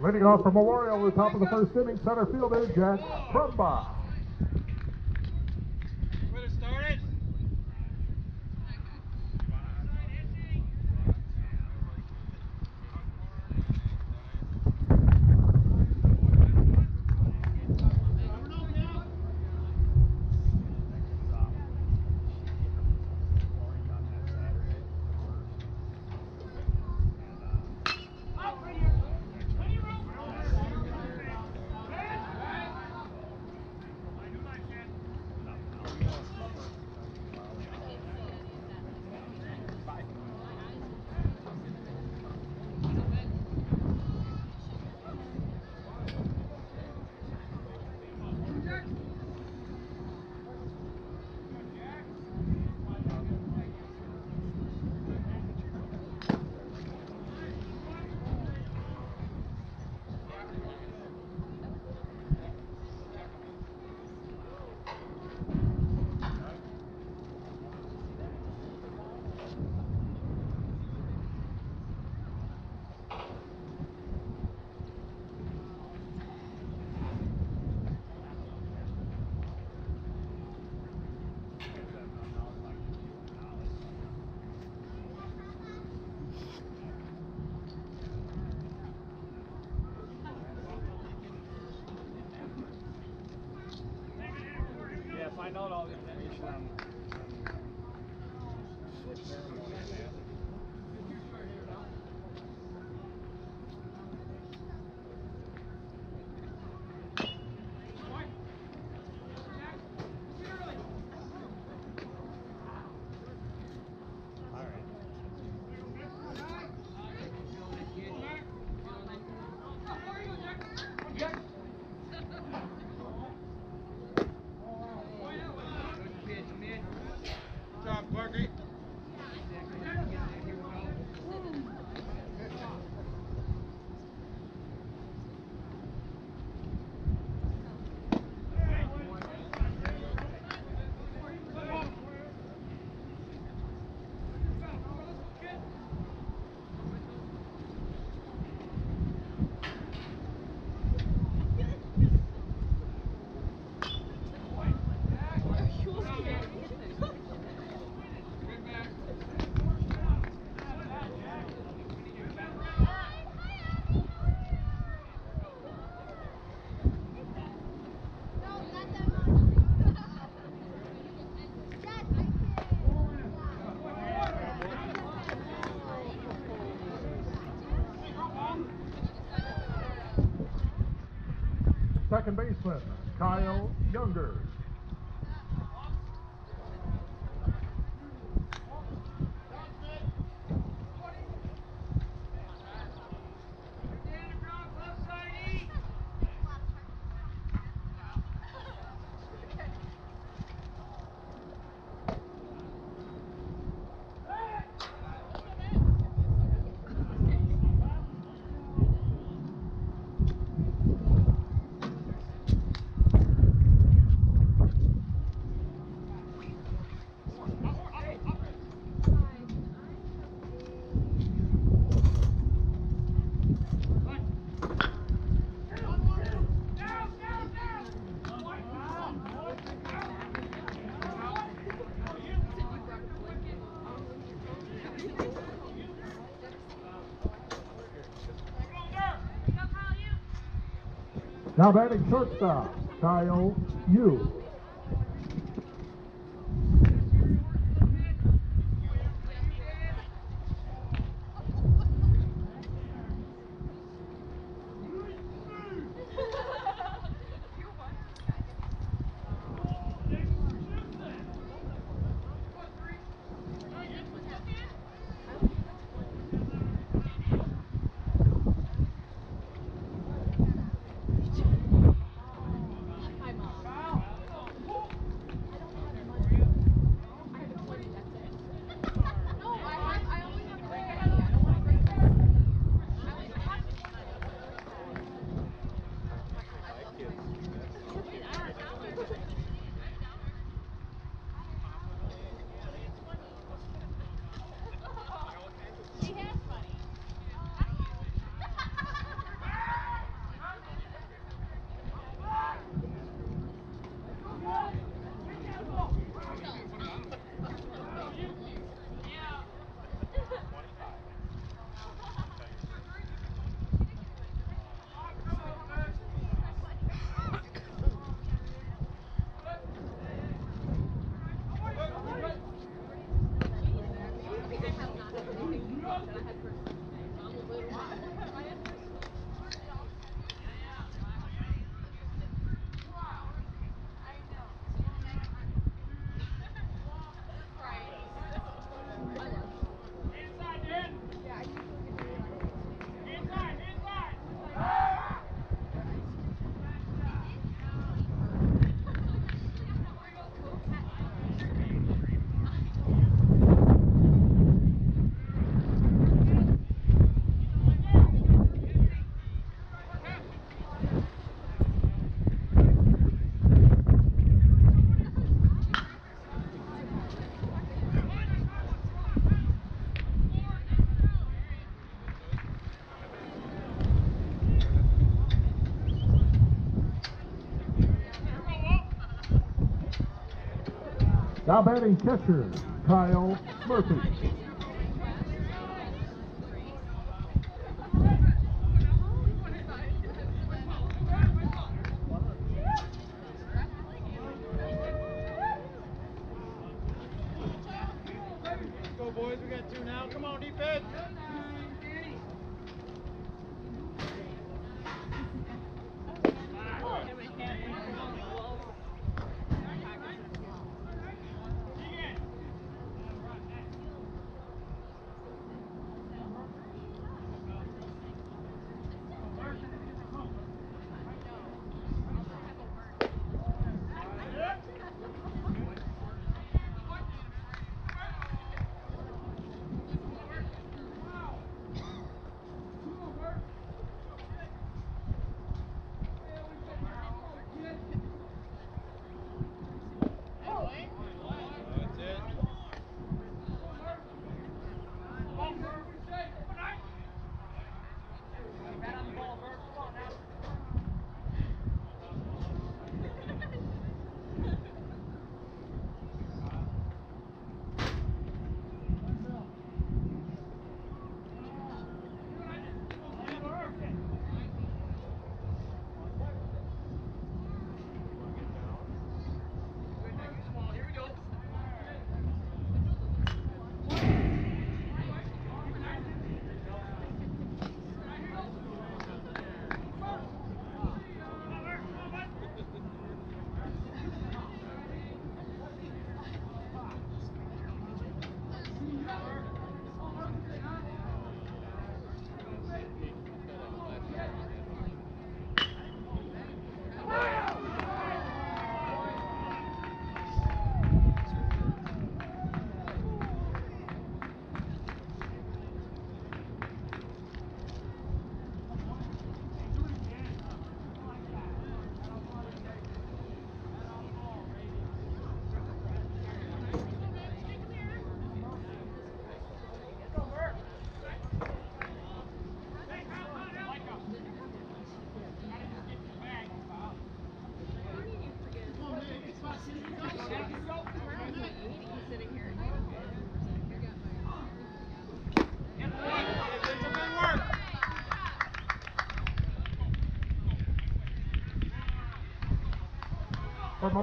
Leading off for Memorial the top of the first inning, center fielder Jack Brumbaugh. Second baseman Kyle Younger. Now batting shortstop Kyle Yu. Now batting catcher, Kyle Murphy.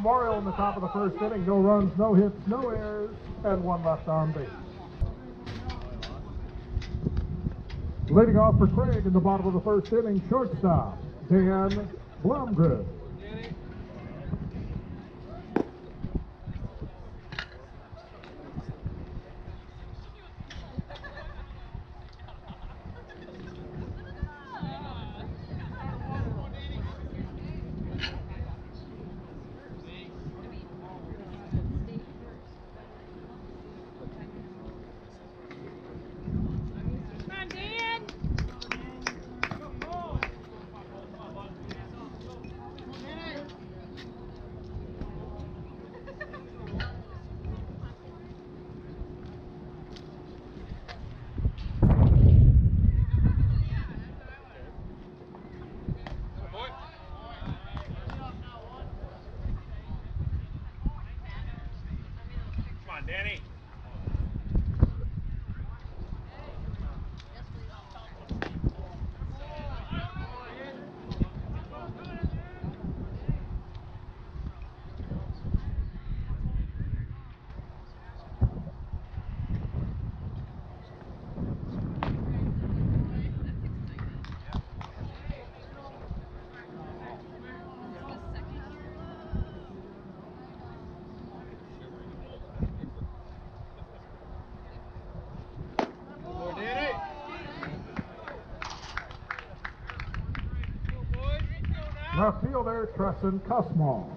Memorial in the top of the first inning, no runs, no hits, no errors, and one left on base. Leading off for Craig in the bottom of the first inning, shortstop, Dan Blumgren. Danny. Come on, Dan. Boy. Come on, Danny. Boy, Danny. Go, boys. Go now. Left fielder, Tresson Cussmall.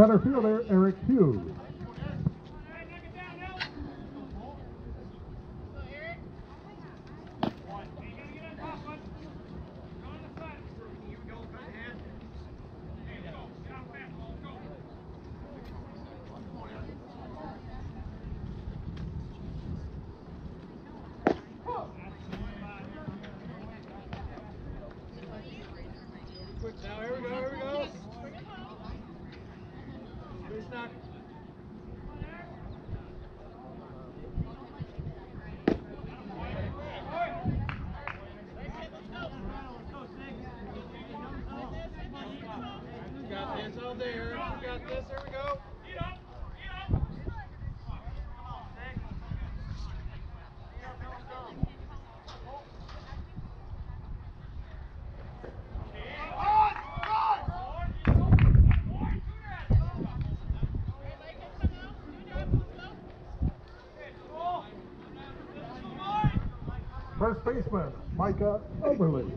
Center fielder, Eric Hughes. policeman, Micah Oberly.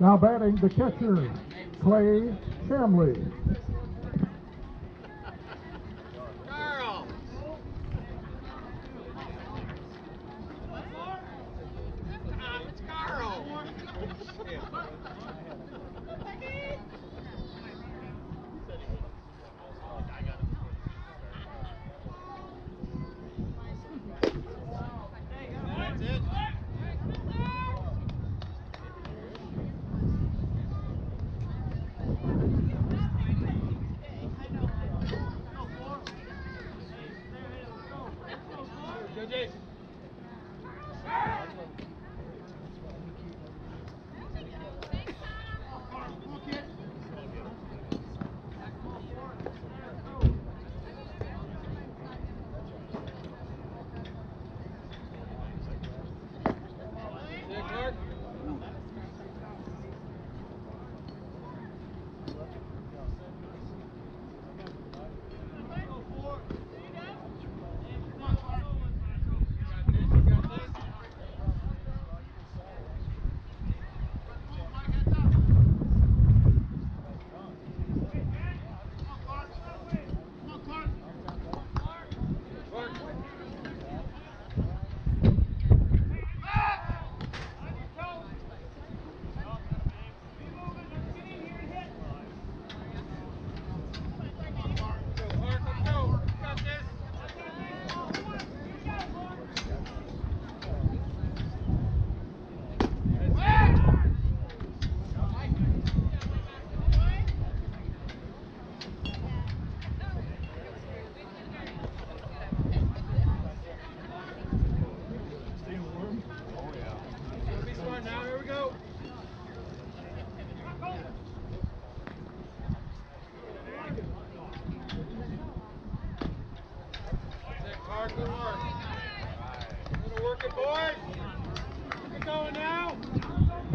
Now batting the catcher, Clay Shamley.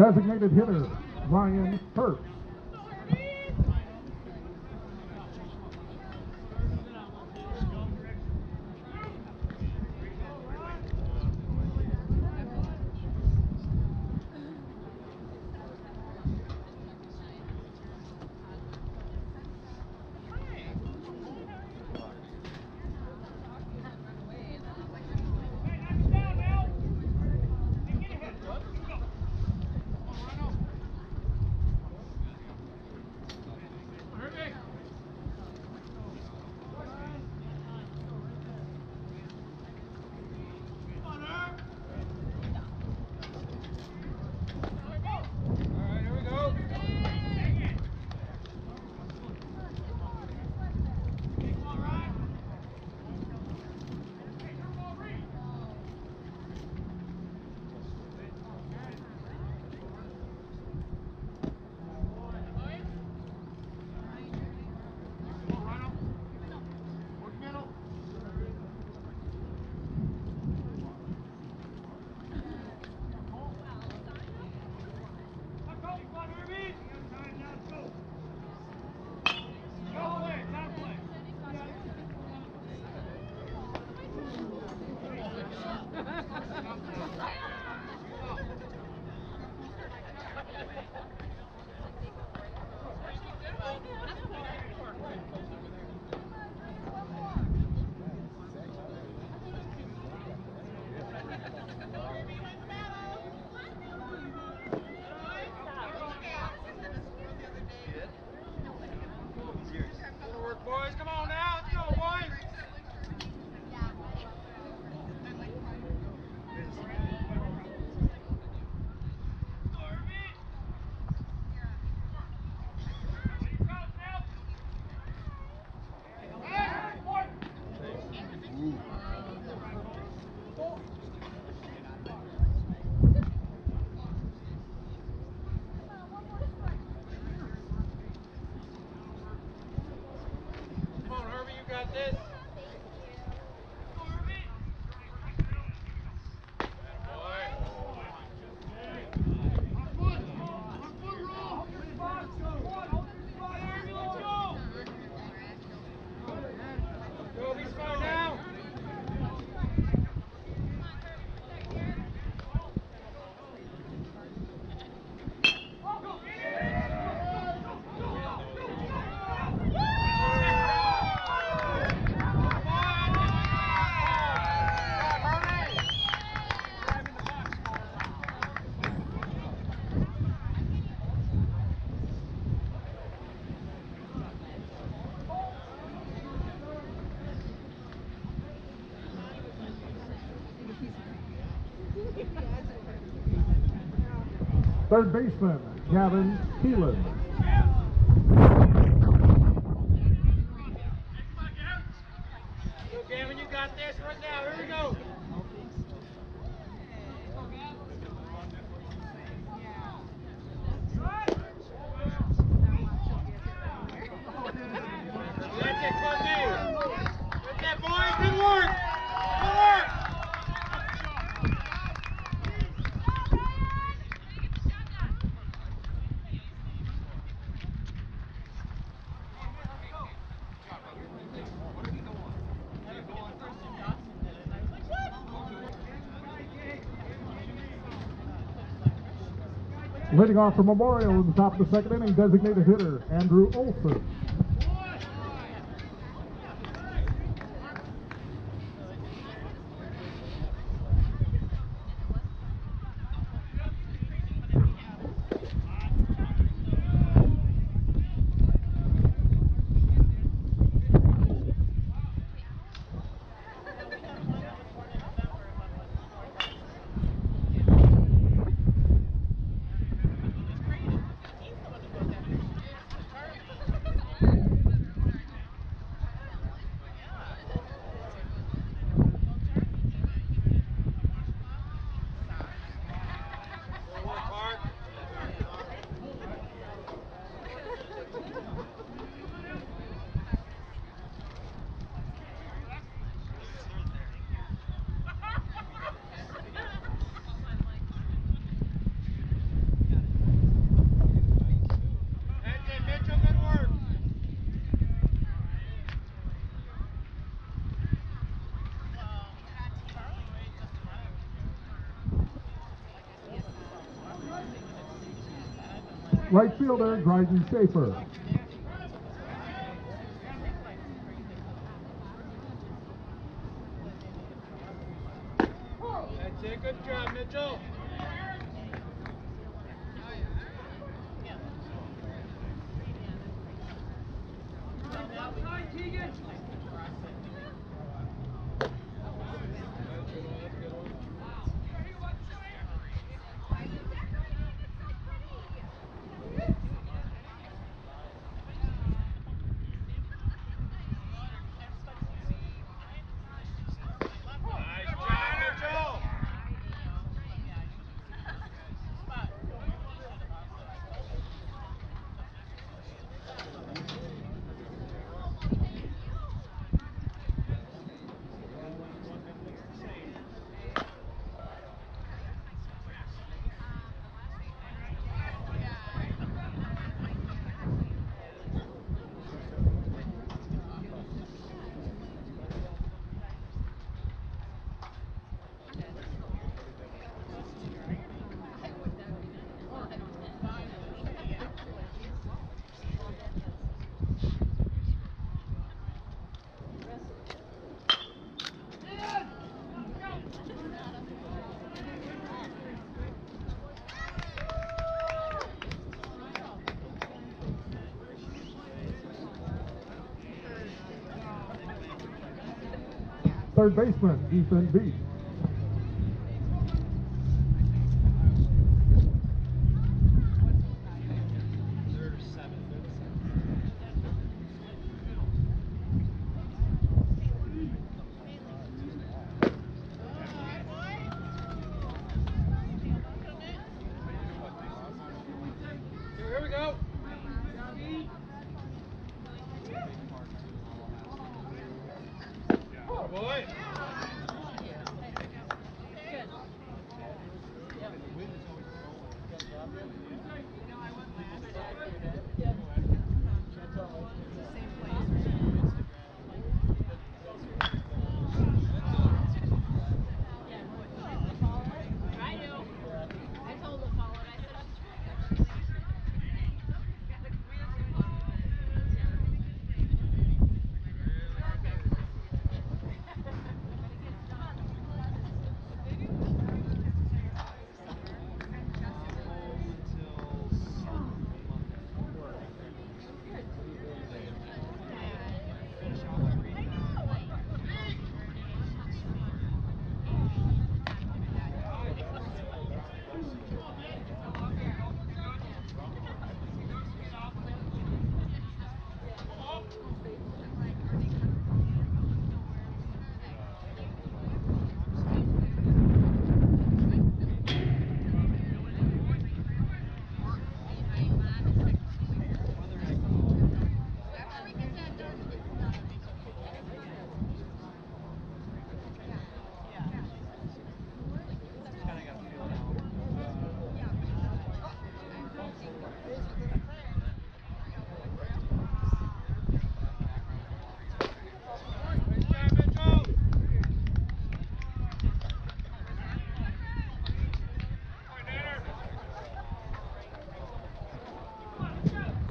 designated hitter. Got this. Third baseman, Gavin Keelan. Go, Gavin, you got this right now. Here we go. That's it, Courtney. That's it, boys. Good work. Good work. Leading off for Memorial in the top of the second inning, designated hitter Andrew Olson. Right fielder, Dryden Schaefer. Third baseman, Ethan Beach. Here we go.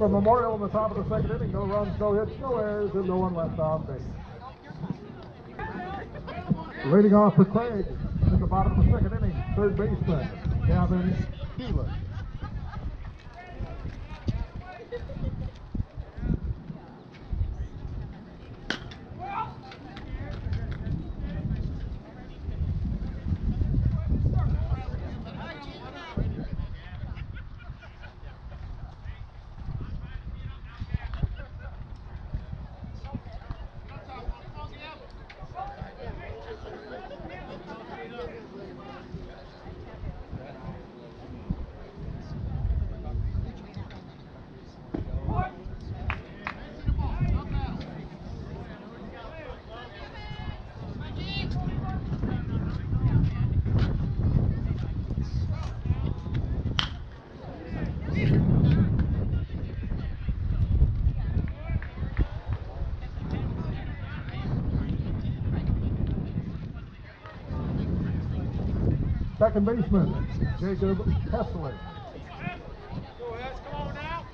For Memorial in the top of the second inning, no runs, no hits, no errors, and no one left on base. Leading off for Craig in the bottom of the second inning, third baseman, Gavin Keelan. Second baseman, Jacob Hessler. Go, Wes, come on now.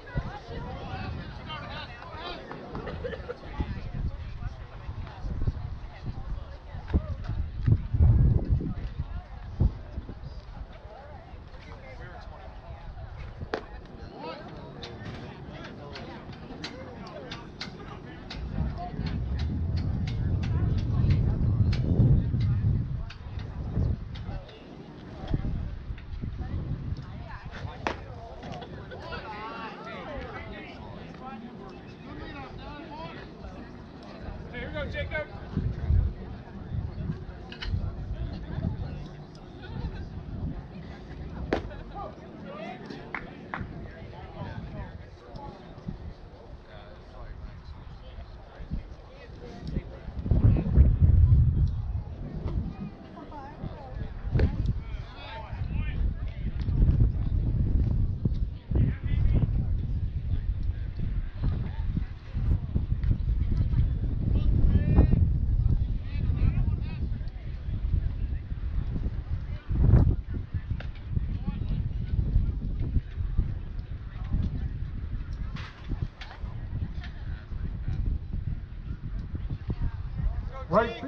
Hey, here we go, Jacob.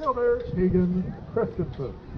Fielder, Keegan Christensen.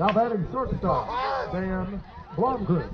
Now batting shortstop, Dan Blomgren.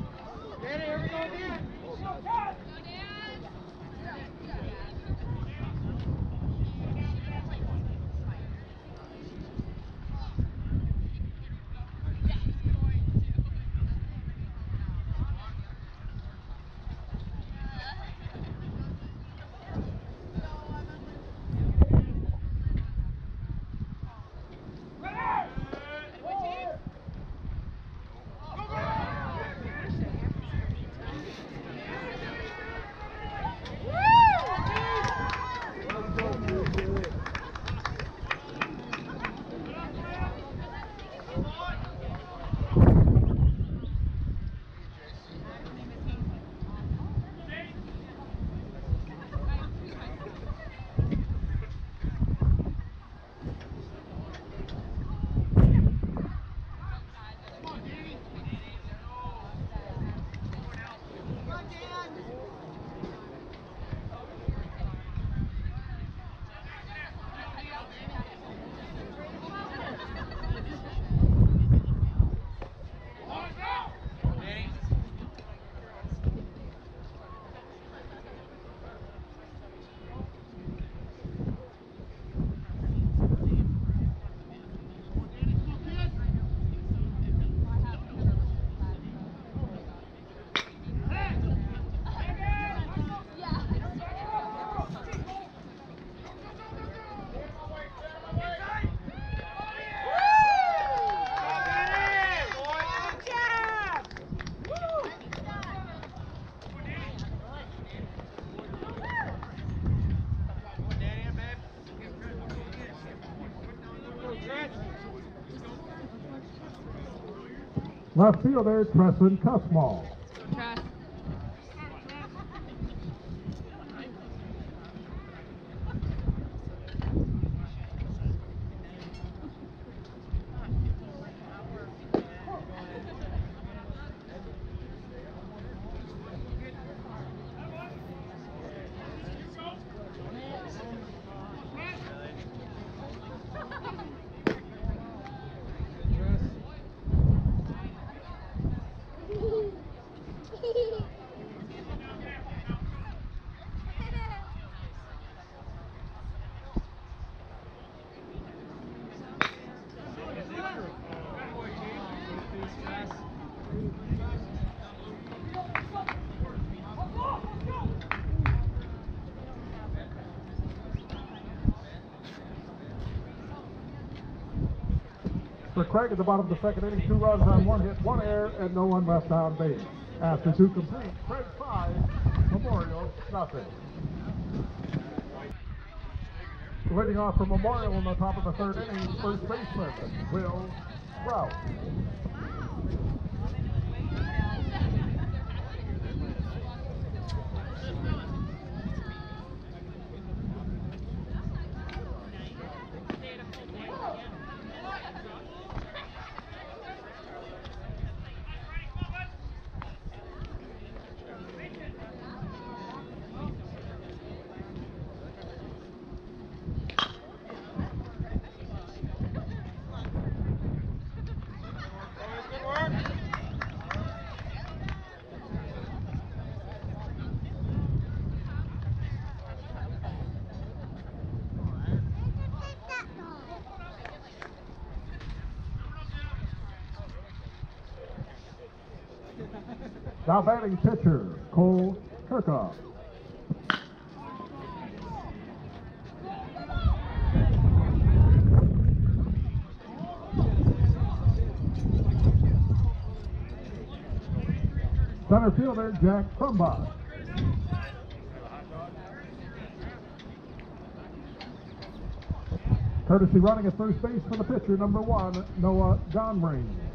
Left fielder, Tresson Cussmall. Trust. For Craig at the bottom of the second inning, two runs on one hit, one error, and no one left on base. After two complete, Craig five, Memorial nothing. Leading off for Memorial on the top of the third inning, first baseman, Will Sprout. Now batting pitcher, Cole Kirchhoff. Center fielder, Jack Crumbach. Courtesy running at first base for the pitcher, number one, Noah Donring.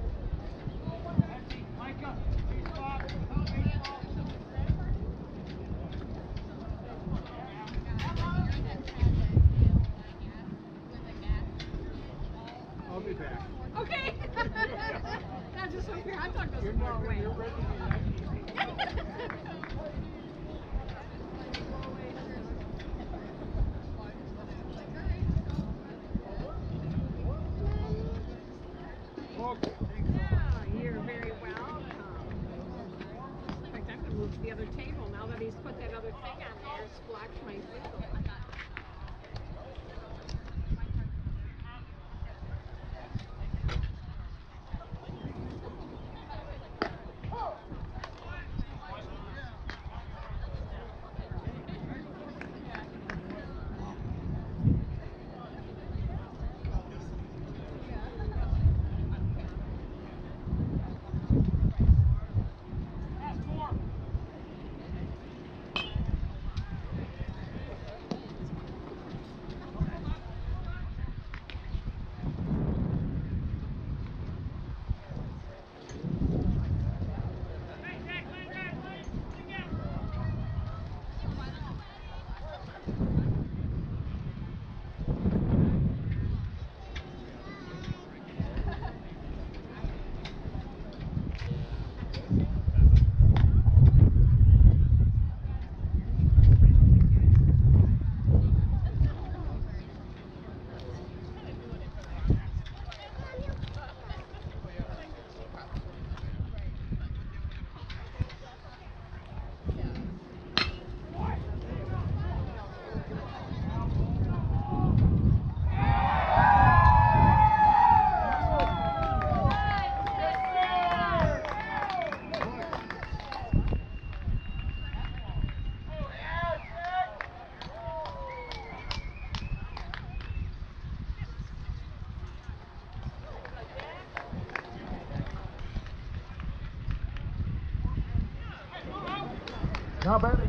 Not bad.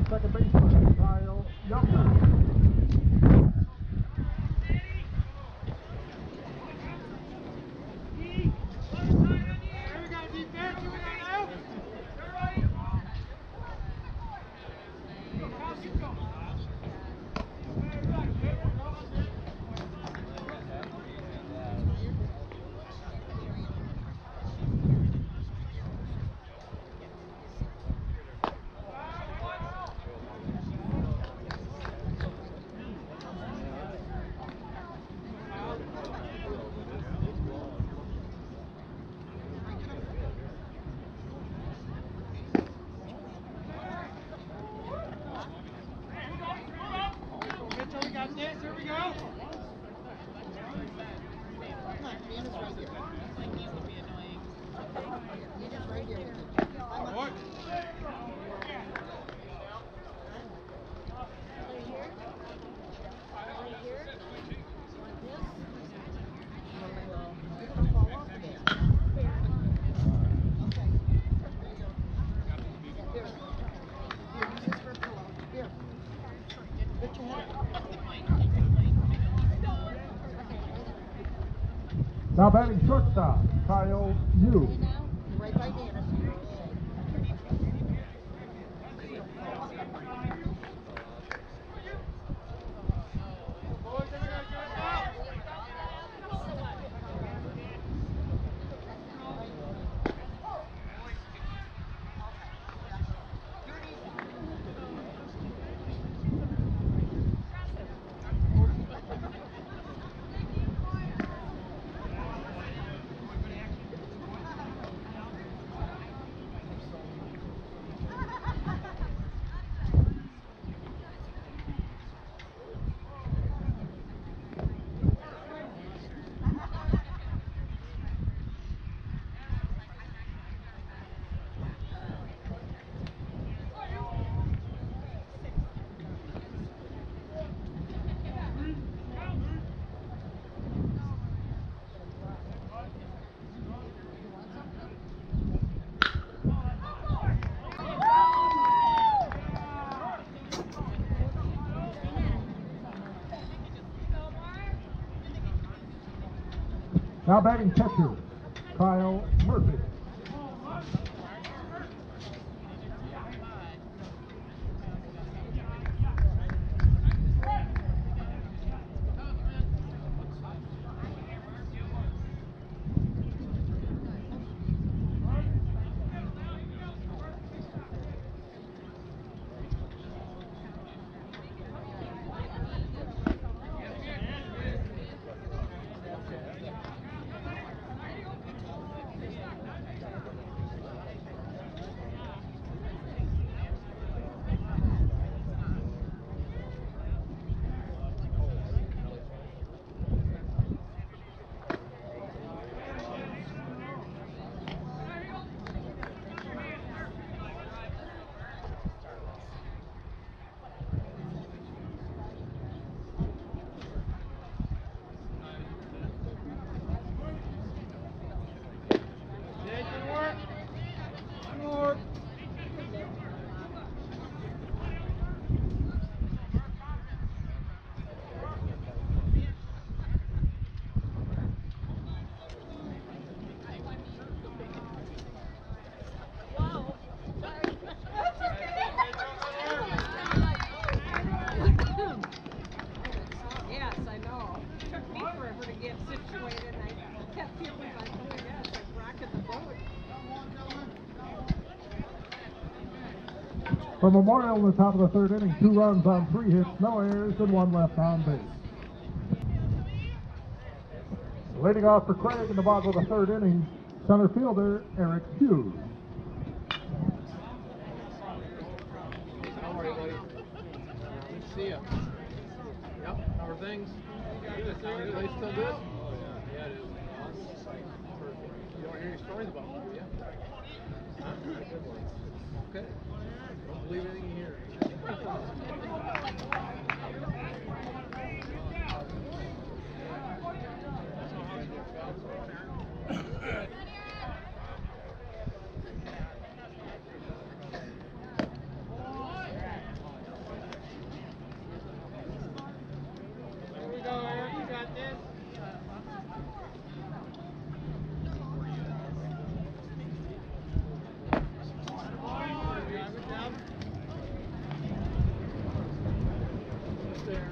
shortstop, Kyle Yu. Now batting catcher, Kyle Murphy. For Memorial in the top of the third inning, two runs on three hits, no errors, and one left on base. Leading off for Craig in the bottom of the third inning, center fielder Eric Hughes. How are you, buddy? Good to see you. Yep, how are things? Good. Everybody still good? Oh, yeah. Yeah, it is. Perfect. You don't hear any stories about me, do you? Huh? Good ones. Okay. Don't believe anything you hear. Here we go, Eric. You got this. Good job. Just there.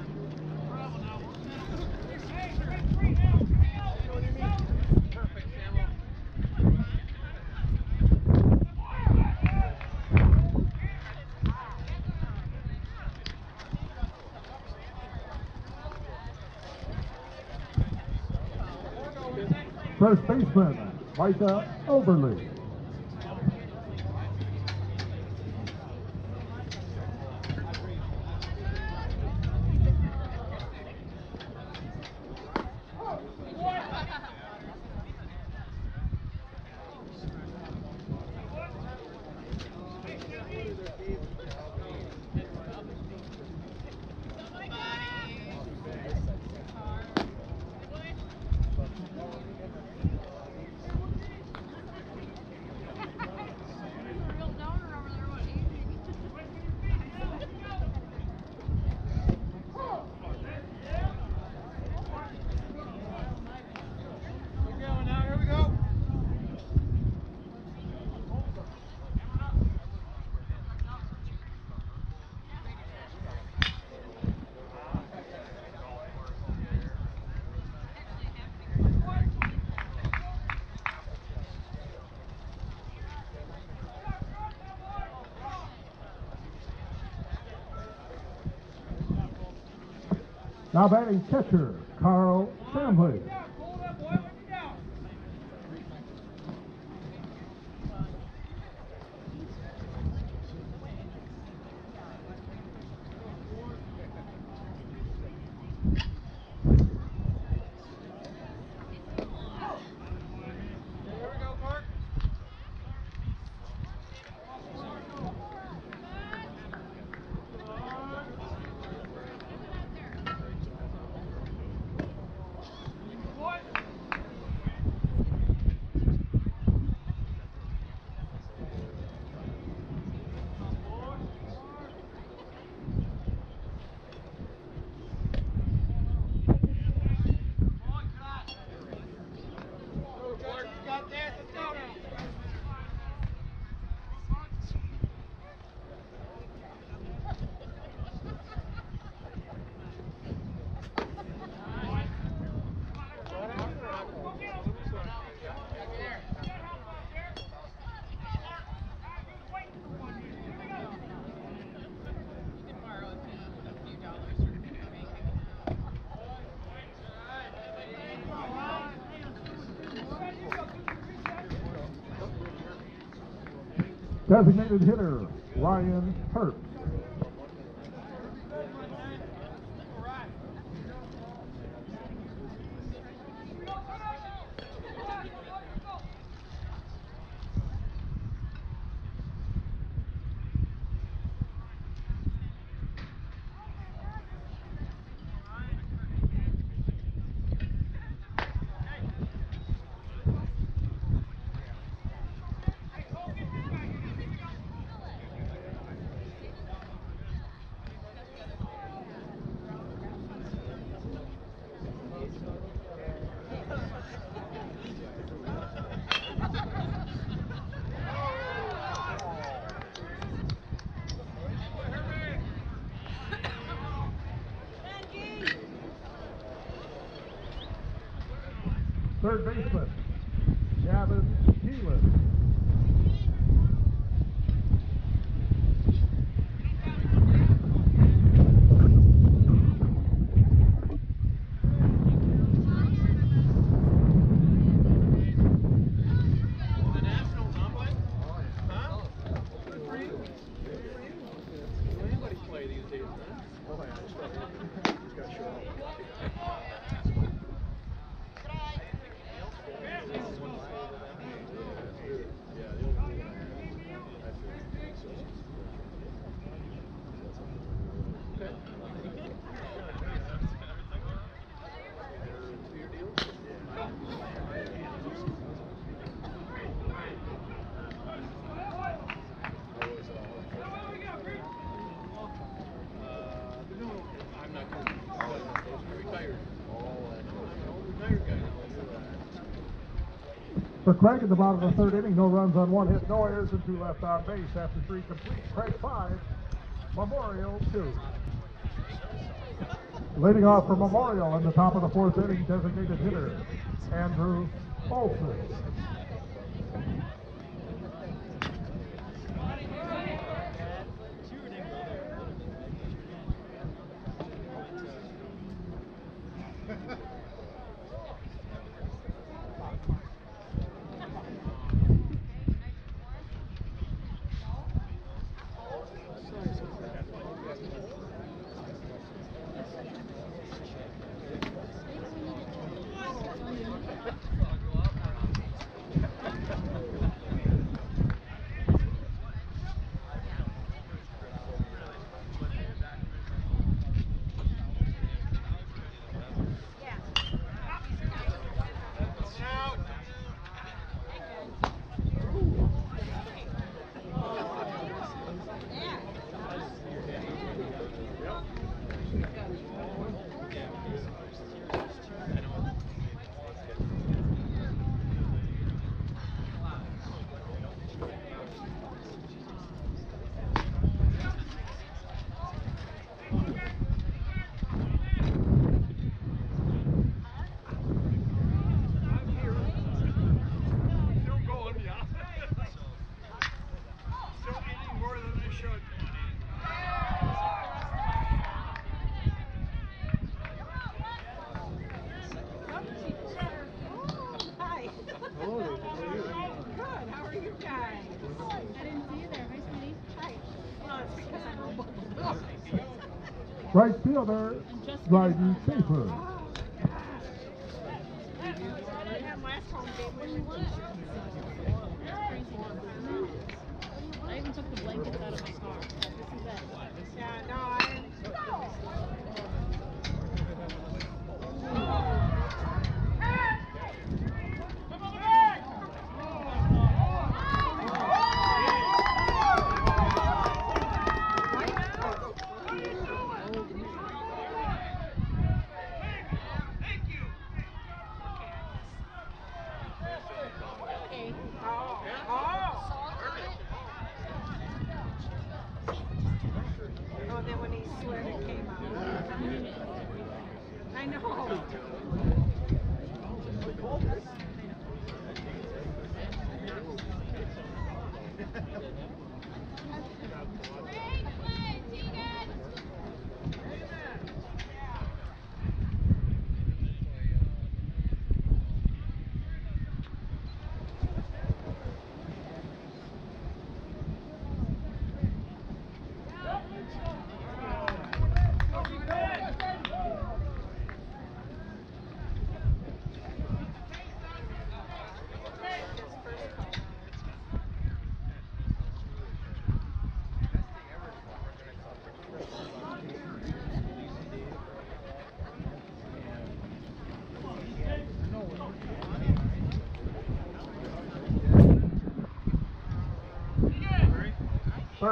Perfect, Samuel. First baseman, Micah Now batting catcher, Carl Samley. Here we go, Park. Designated hitter, Ryan Third baseman, Gavin Keelan. The Nationals omelet? Huh? Good for you. Good for you. Do anybody play these days, huh? Oh, yeah. Just gotta show up. I'm not going to retired. I'm an retired guy For Craig at the bottom of the third inning, no runs on one hit, no errors, and two left on base. After three complete, Craig five, Memorial two. Leading off for Memorial in the top of the fourth inning, designated hitter, Andrew Olson. Still going, yeah. Still eating more than I should. Hi. Good. How are you guys? I didn't see you there. Hi, sweetie. Hi. Well, it's because I'm all bundled up. Right fielder, Dryden Schaefer.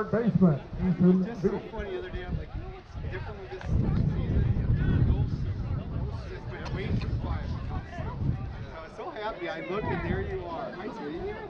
third baseman. Just so funny the other day. I'm like, you know what's different with this season? So, so happy. I looked and there you are. Hi, sweetie. You're?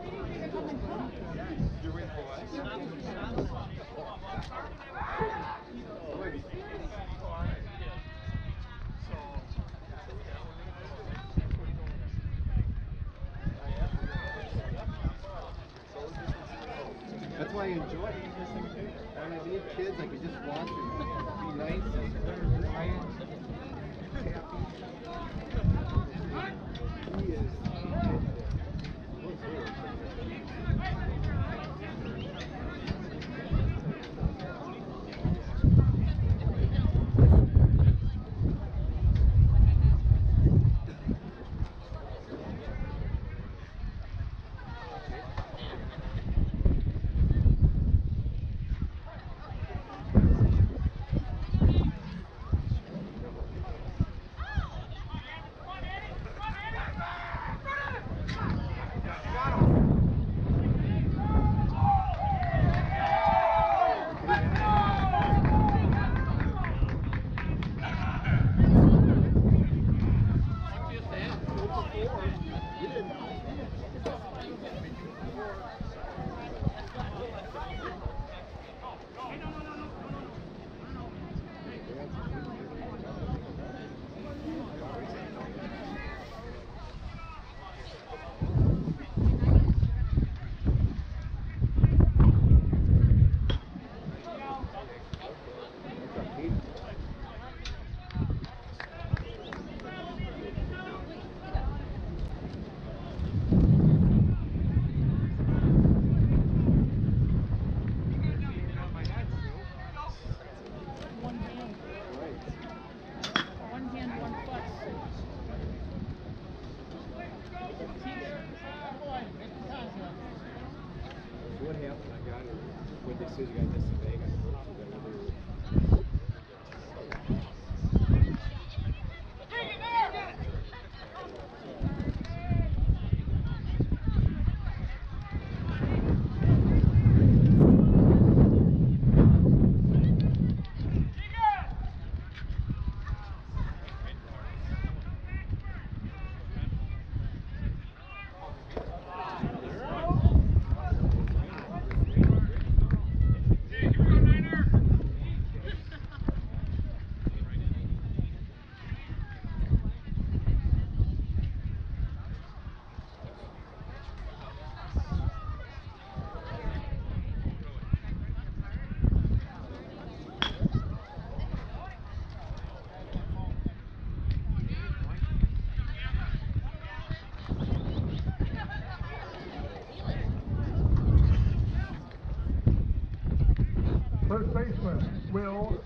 baseman will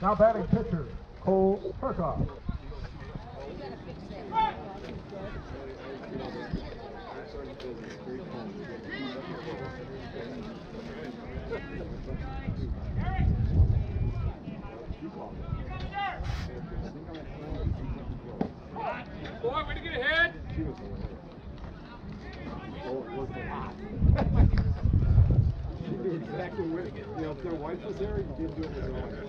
Now batting pitcher, Cole Perkoff. Boy, way to get ahead! Knew exactly where, you know, if their wife was there, you didn't do it with your wife.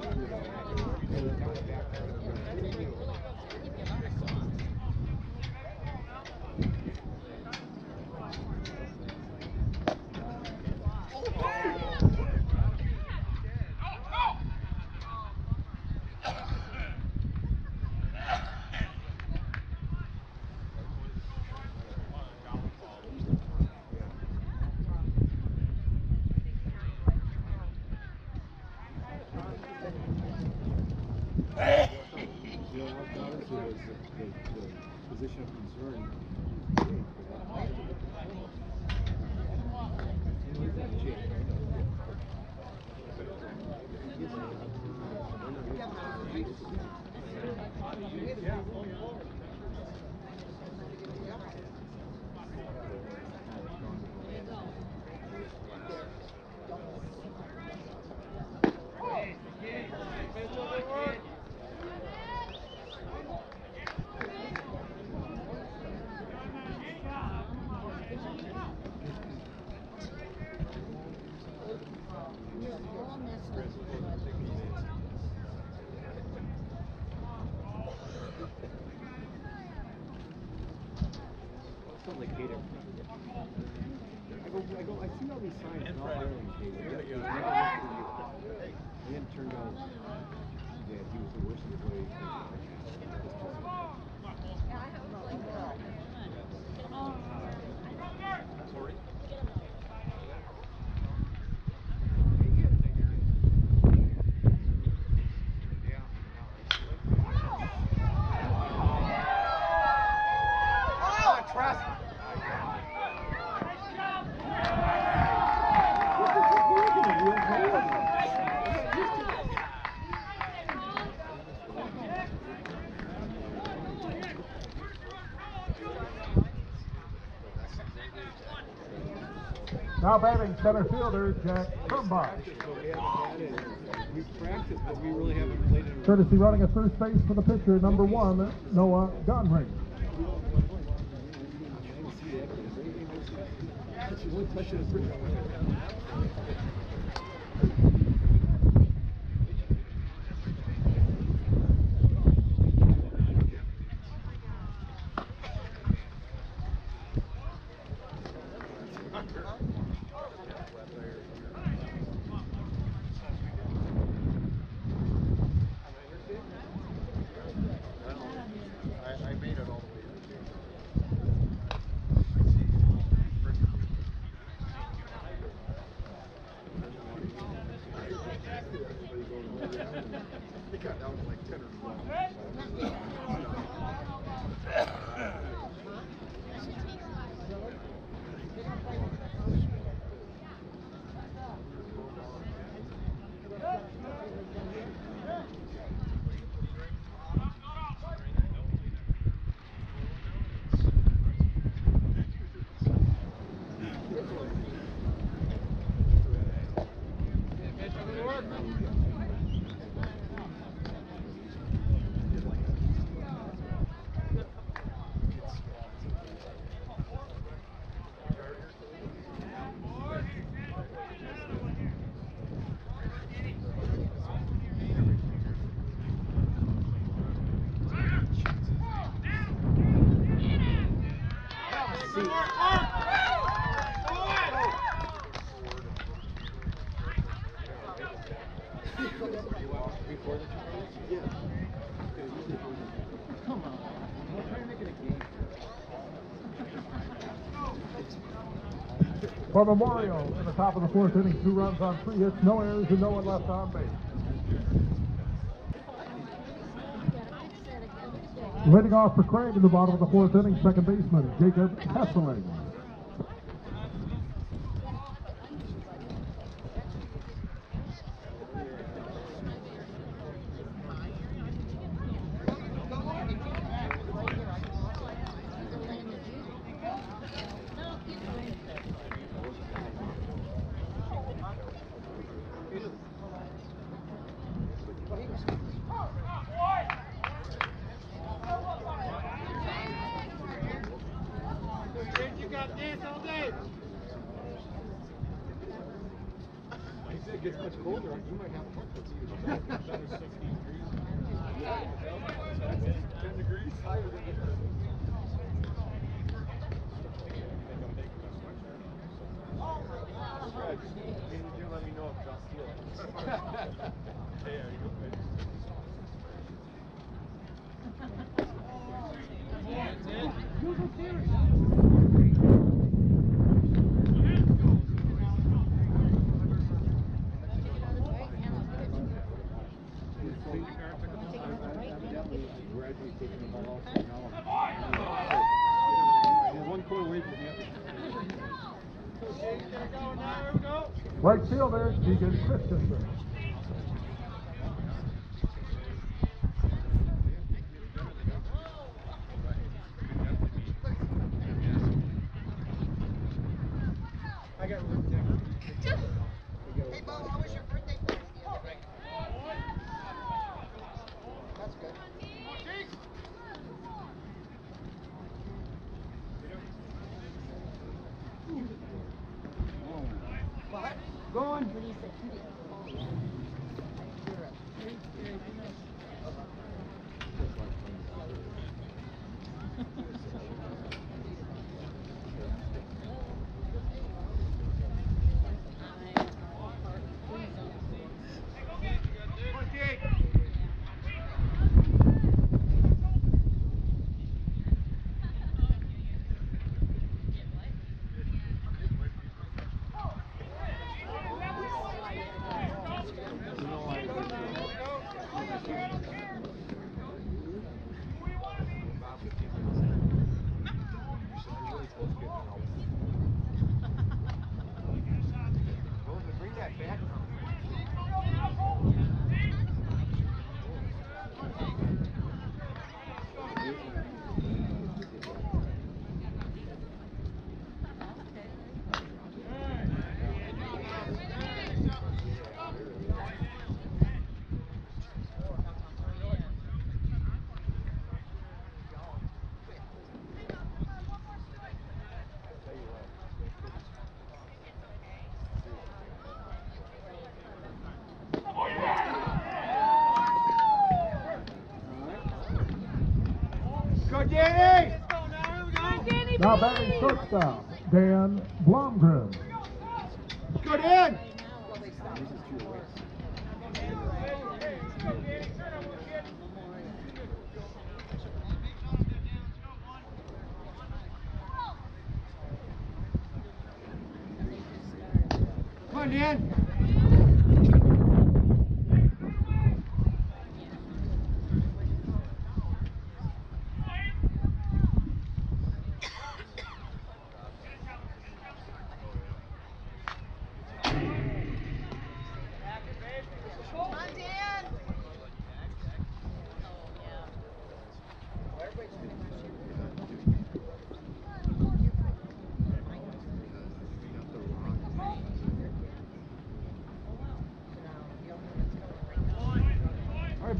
Now batting center fielder Jack it. Courtesy running at first base for the pitcher, number one, Noah Gunring. For Memorial, in the top of the fourth inning, two runs on three hits, no errors, and no one left on base. Leading off for Craig in the bottom of the fourth inning, second baseman Jacob Hesseling. gets much colder, you might have a heart Ten degrees higher than here. Good. Can you let me know if I'll steal it? Hey, are you good? Gradually taking the ball off and now. He's one quarter away from him. Right fielder, Keegan Christensen. Hey, Bo, how was your birthday party the other night? That's good. Going. Bring that back. Go, Danny! Now batting shortstop, Dan Blomgren. Go, Dan! Come on, Dan! Come on, Dan. All right,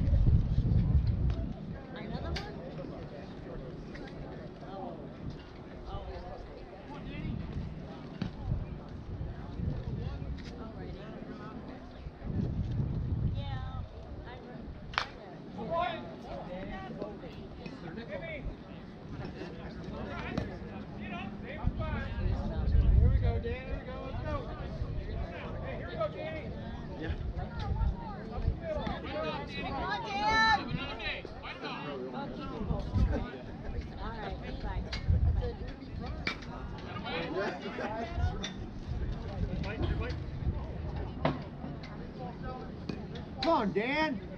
boy, come on, Dan! Here we go, Dan. Here we go. Let's go. Hey, here we go, Danny. Come on, Dan. Come on, Dan!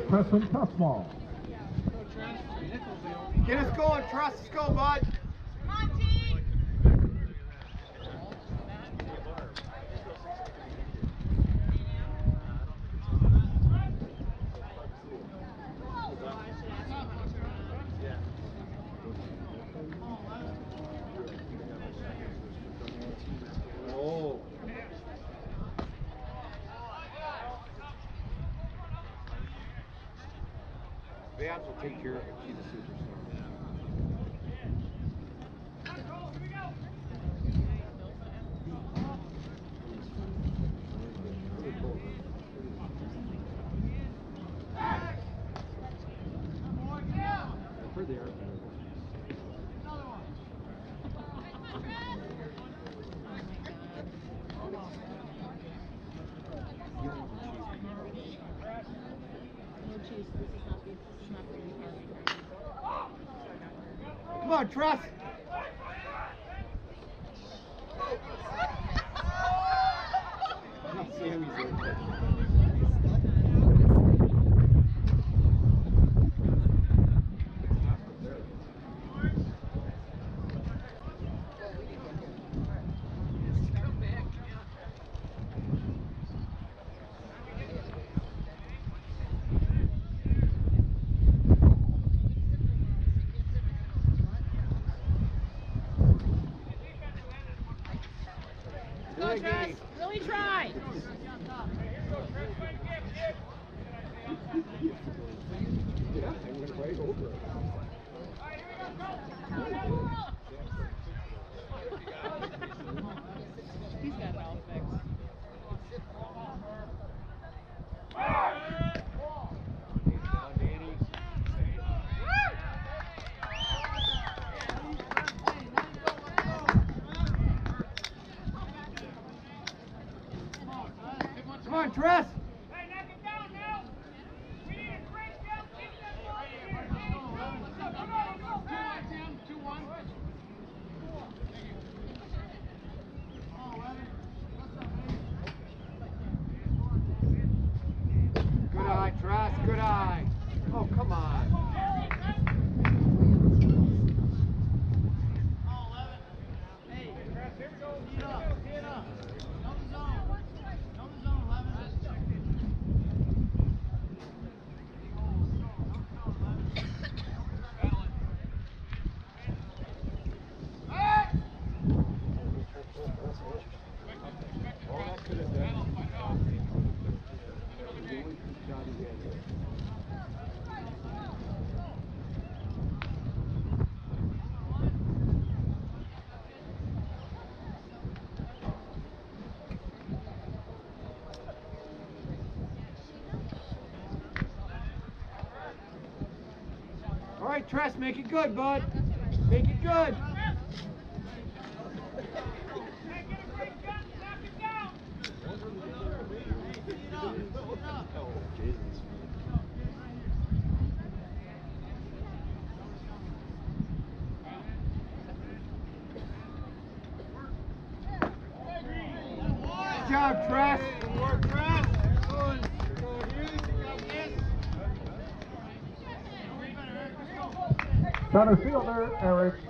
Pressman Cussmall. Get us going, Trust. Let's go, bud. trust. dress. Tress, make it good, bud. Make it good. our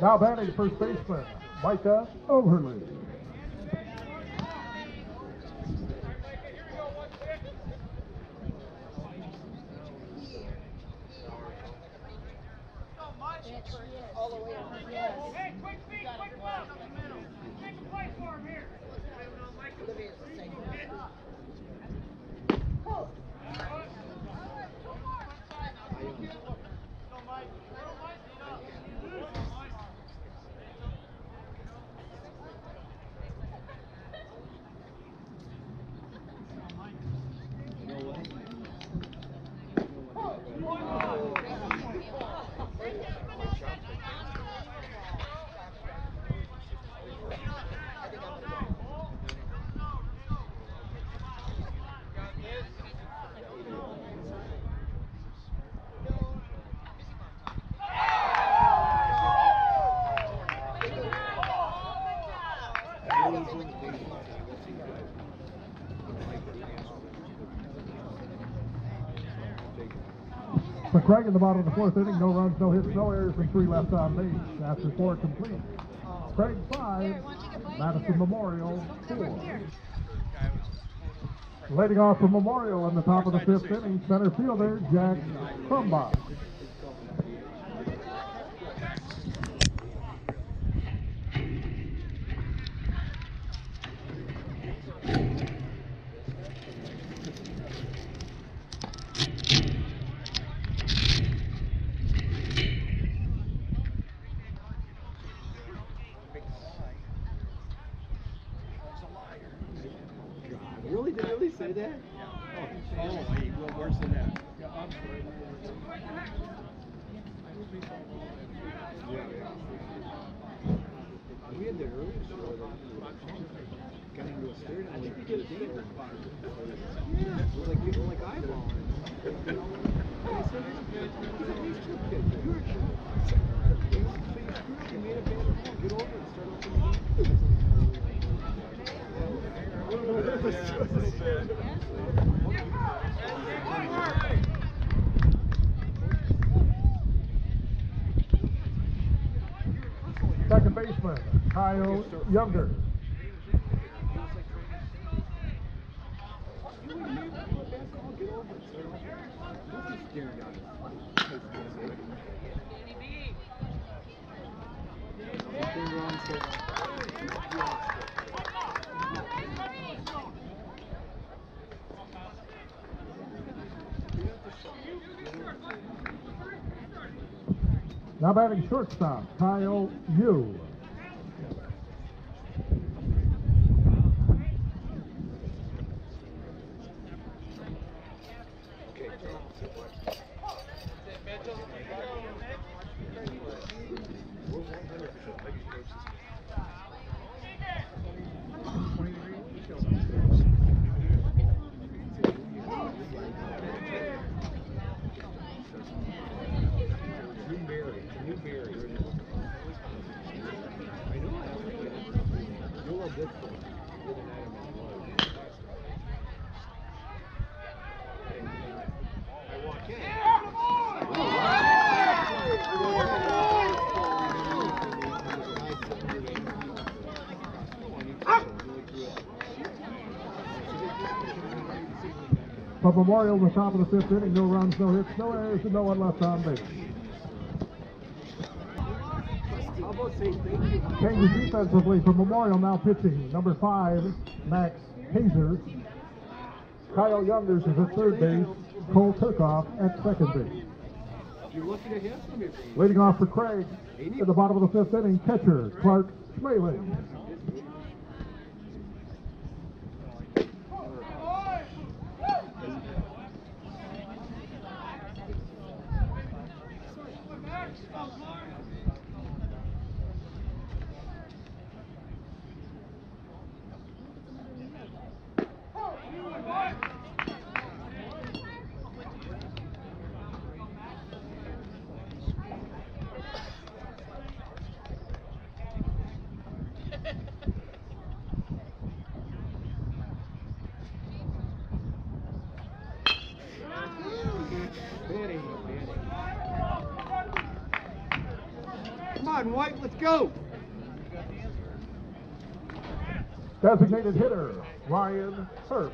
Now batting first baseman, Micah Overland. In the bottom of the fourth inning. No runs, no hits, no errors, and three left on base. After four complete, Craig five, Madison Memorial four. Leading off for Memorial in the top of the fifth inning, center fielder Jack Crumbach. যায় Younger. Now batting shortstop, Kyle Yu. Memorial in the top of the fifth inning. No runs, no hits, no errors, and no one left on base. Changes defensively for Memorial now pitching. Number five, Max Hazer. Kyle Youngers is at third base. Cole Turkoff at second base. Leading off for Craig at the bottom of the fifth inning, catcher Clark Schmaling. White, let's go. Designated hitter Ryan Hurt.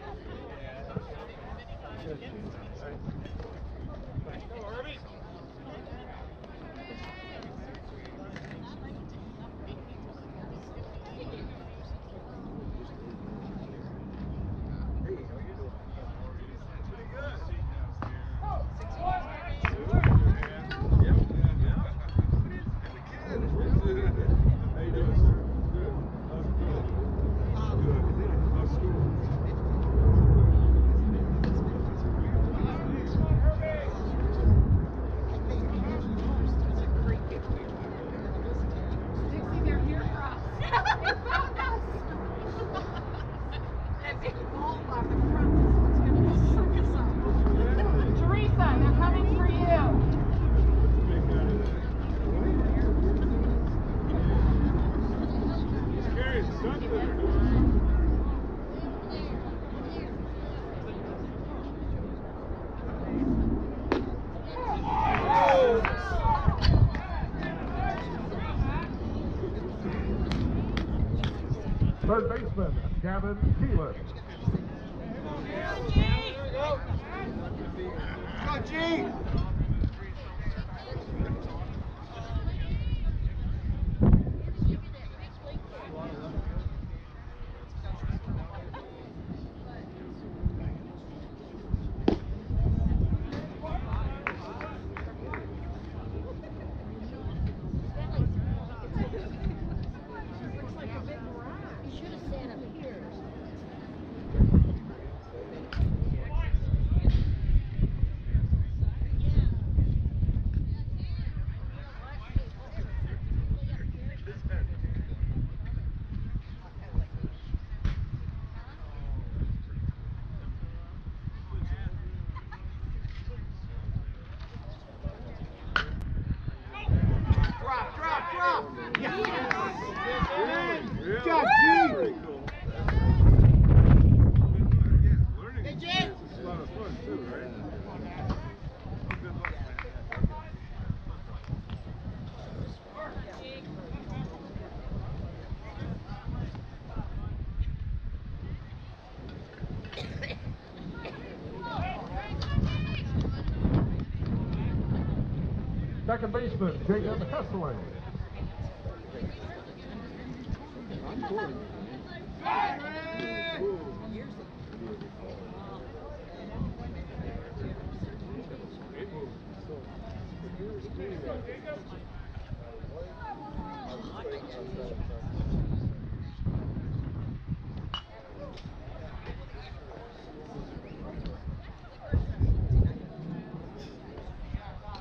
Second baseman Jacob Hesseling.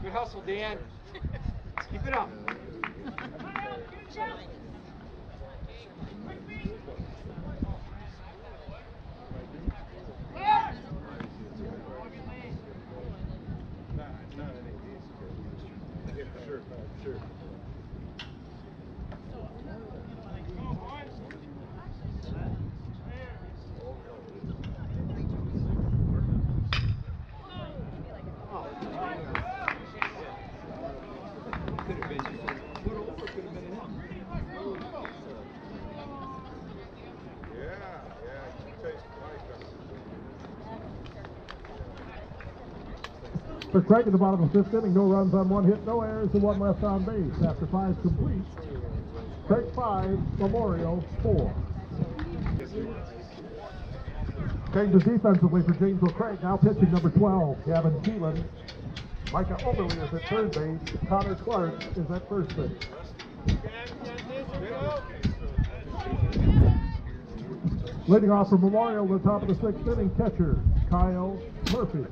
Good hustle, Dan. It up. For Craig in the bottom of the fifth inning, no runs on one hit, no errors, and one left on base. After five complete, Craig five, Memorial four. Changes defensively for Janesville Craig. Now pitching number 12, Gavin Keelan. Micah Oberly is at third base. Connor Clark is at first base. Leading off for Memorial, the top of the sixth inning, catcher Kyle Murphy.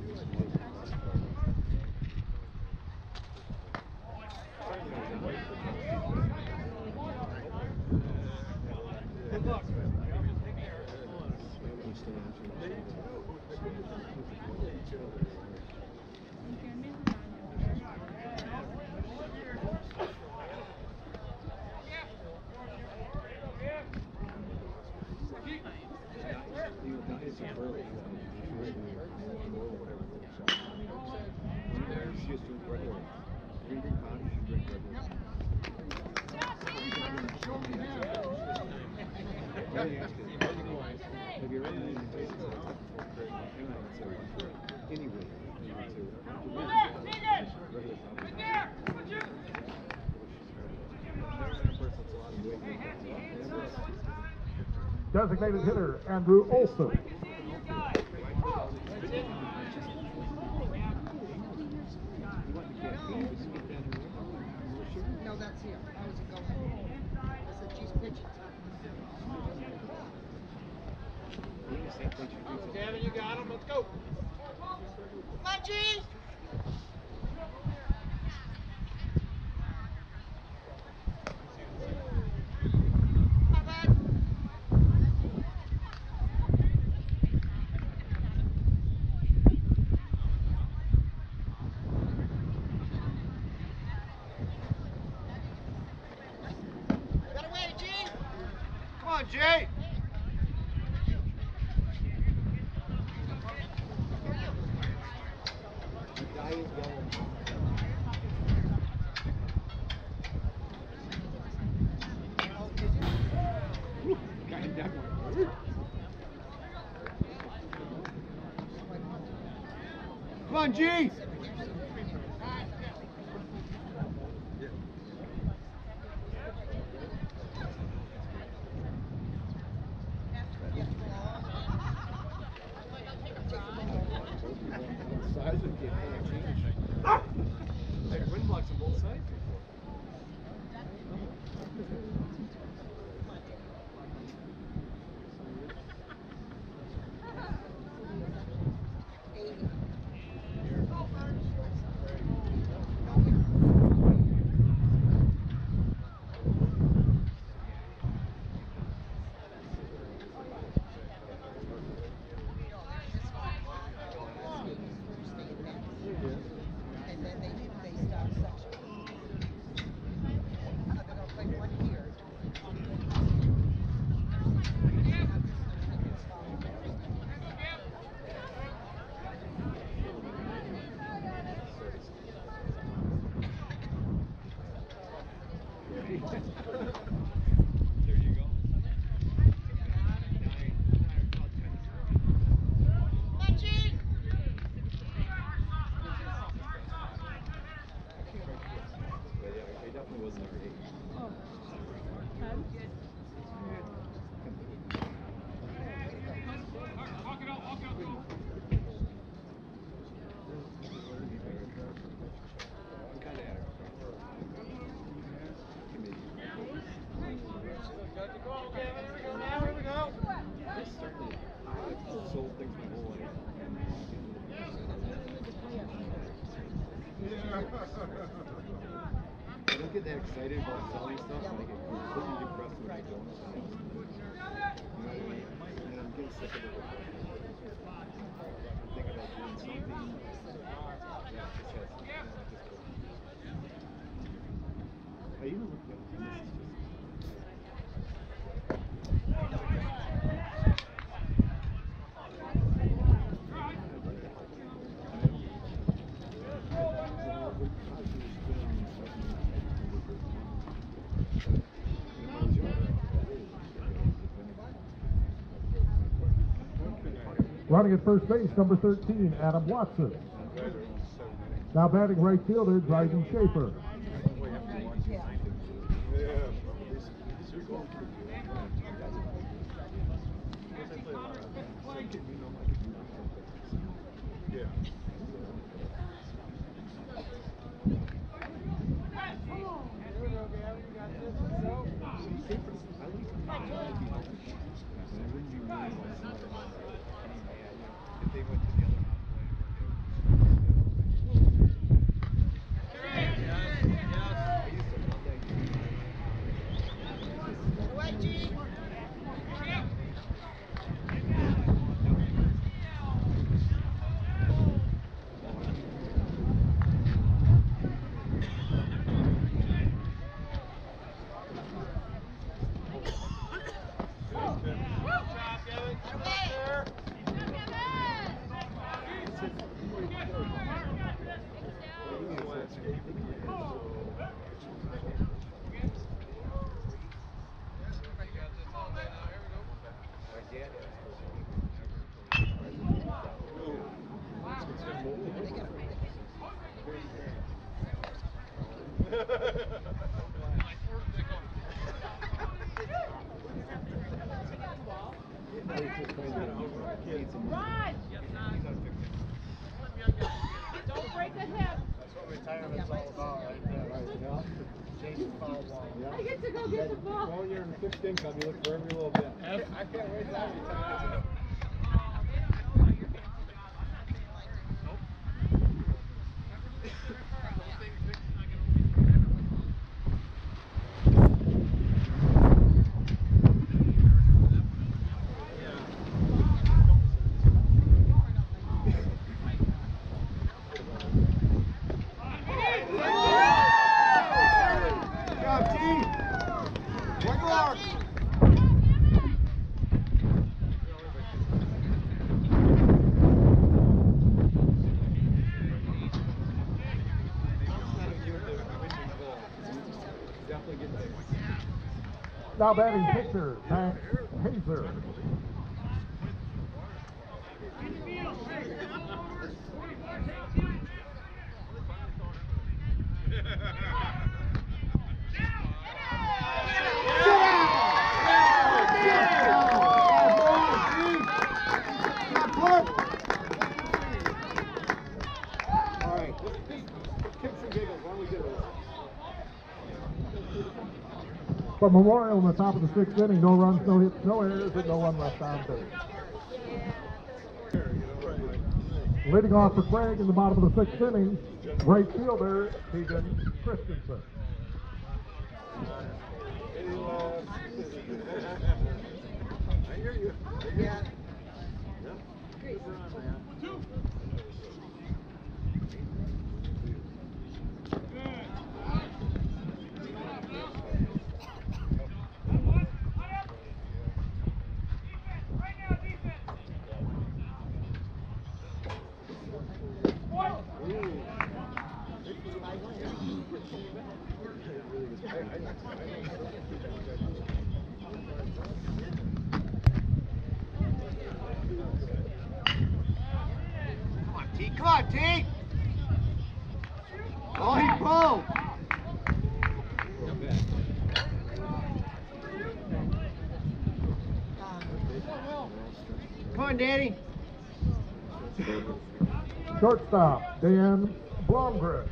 Designated hitter Andrew Olson. No, that's here. I was going. I said, she's pitching. Kevin, you got him. Let's go. Come on, G! Come on. Get away, G! Come on, Jay. Come on, G. Running at first base, number 13, Adam Watson. Now batting right fielder, Dryden Schaefer. Tá, Beren. Memorial in the top of the sixth inning. No runs, no hits, no errors, and no one left on third. Leading off for Craig in the bottom of the sixth inning, right fielder Keegan Christensen. oh he Poe. Come on, Danny. Shortstop, Dan Blomgren.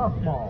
Sophomore.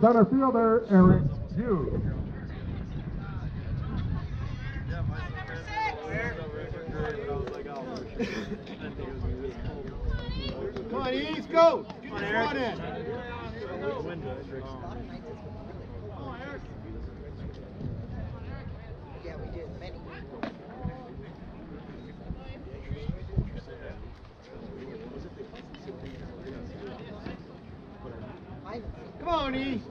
Center fielder, Eric Hughes. Come on, East, go! Come on, Eric. in. Yeah, we did many. Come on, E.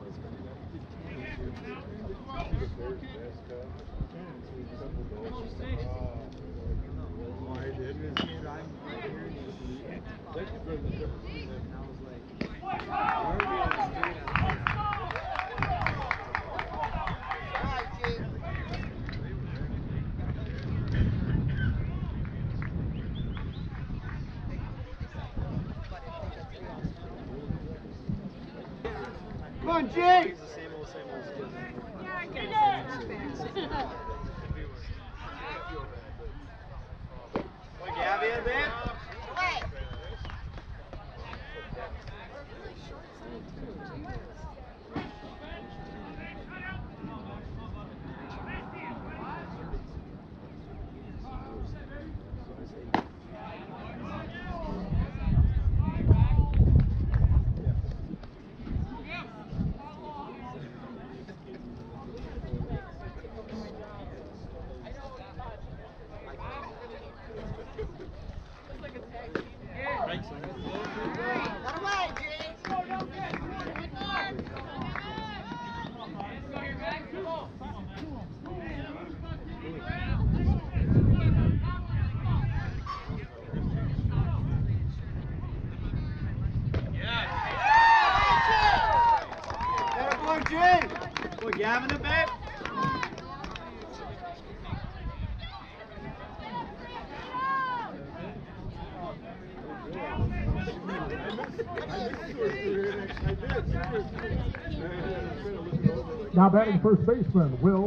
now batting first baseman, Will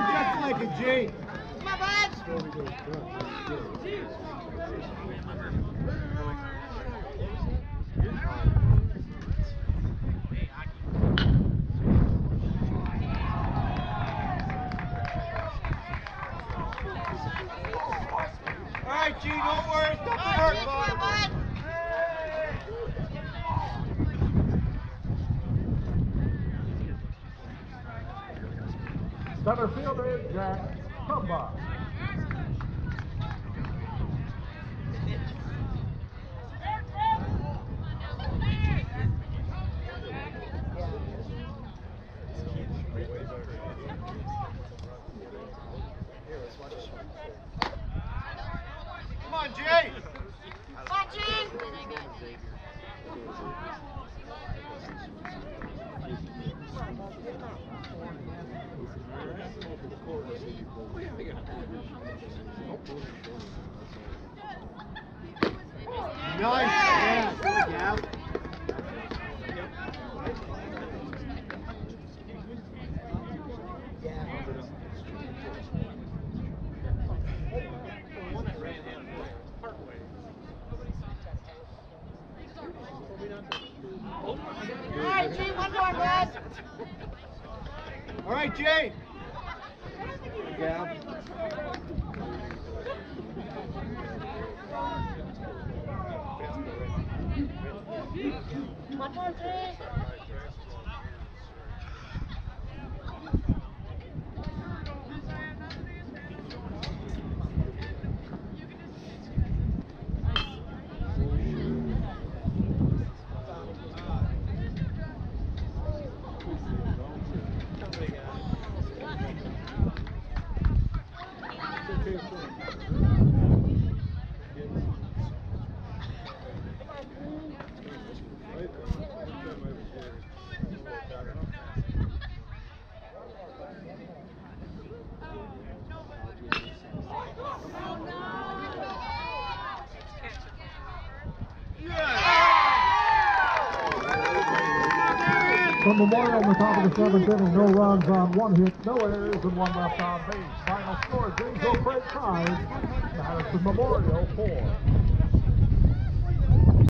more just like a G. Come on, bud. Memorial in the top of the seventh inning, no runs on one hit, no errors, and one left on base. Final score, Janesville Craig five, Madison Memorial four.